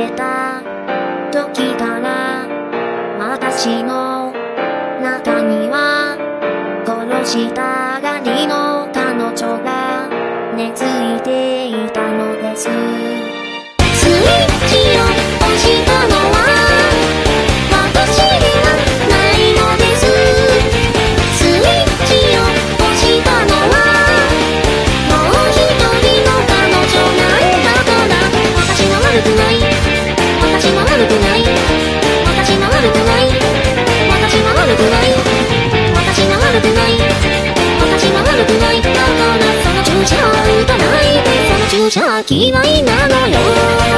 れた時から私の中には殺したがりの彼女が根付いていたのです。先は今のよ。